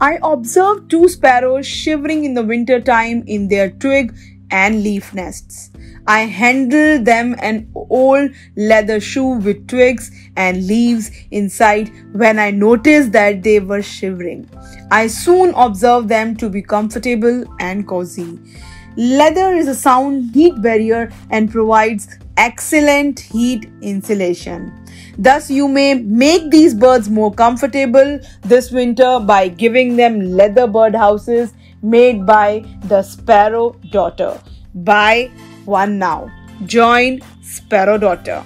I observed two sparrows shivering in the winter time in their twig and leaf nests. I handled them an old leather shoe with twigs and leaves inside when I noticed that they were shivering. I soon observed them to be comfortable and cozy. Leather is a sound heat barrier and provides excellent heat insulation. Thus, you may make these birds more comfortable this winter by giving them leather bird houses made by the Sparrow Daughter. Buy one now. Join Sparrow Daughter.